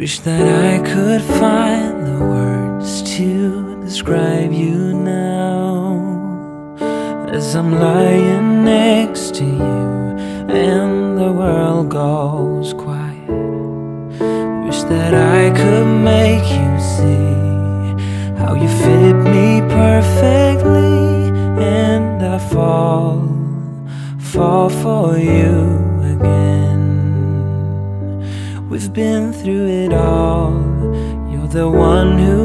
I could find the words to describe you now. As I'm lying next to you and the world goes quiet. Wish that I could make you see How you fit me perfectly And I fall, fall for you again We've been through it all. You're the one who